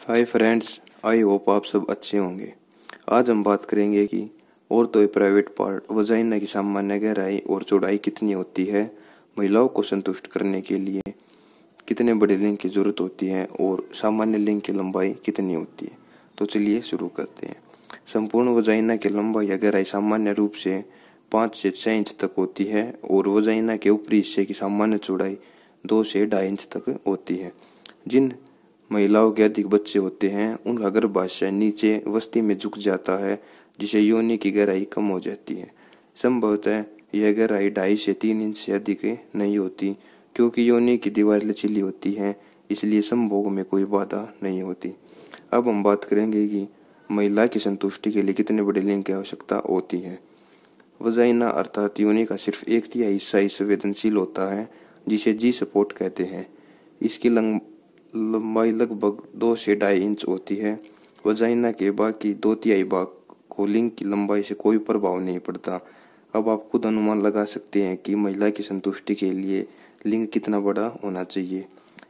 Hi friends I hope आप सब अच्छे होंगे। आज हम बात करेंगे कि और तो प्राइवेट पार्ट वजाइना की सामान्य गहराई और चौड़ाई कितनी होती है, महिलाओं को संतुष्ट करने के लिए कितने बड़े लिंग की ज़रूरत होती है और सामान्य लिंग की लंबाई कितनी होती है। तो चलिए शुरू करते हैं। संपूर्ण वजाइना की लंबाई या गहराई सामान्य रूप से पाँच से छः इंच तक होती है और वजाइना के ऊपरी हिस्से की सामान्य चौड़ाई दो से ढाई इंच तक होती है। जिन महिलाओं के अधिक बच्चे होते हैं उनका गर्भाशय नीचे वस्ती में झुक जाता है, जिसे योनि की गहराई कम हो जाती है। संभवतः यह गहराई ढाई से तीन इंच से अधिक नहीं होती, क्योंकि योनि की दीवार लचीली होती है, इसलिए संभोग में कोई बाधा नहीं होती। अब हम बात करेंगे कि महिला की संतुष्टि के लिए कितने बड़े लिंग की आवश्यकता होती है। वजाइना अर्थात योनि का सिर्फ़ एक तिहाई हिस्सा ही संवेदनशील होता है, जिसे जी सपोर्ट कहते हैं। इसकी लंग लंबाई लगभग दो से ढाई इंच होती है। वजाइना के बाकी दो तिहाई भाग को लिंग की लंबाई से कोई प्रभाव नहीं पड़ता। अब आप खुद अनुमान लगा सकते हैं कि महिला की संतुष्टि के लिए लिंग कितना बड़ा होना चाहिए।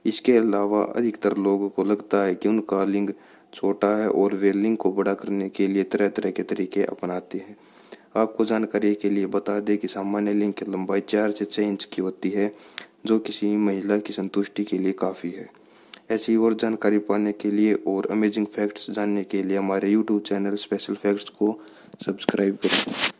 इसके अलावा अधिकतर लोगों को लगता है कि उनका लिंग छोटा है और वे लिंग को बड़ा करने के लिए तरह तरह के तरीके अपनाते हैं। आपको जानकारी के लिए बता दें कि सामान्य लिंग की लंबाई चार से छः इंच की होती है, जो किसी महिला की संतुष्टि के लिए काफ़ी है। ऐसी और जानकारी पाने के लिए और अमेजिंग फैक्ट्स जानने के लिए हमारे यूट्यूब चैनल स्पेशल फैक्ट्स को सब्सक्राइब करें।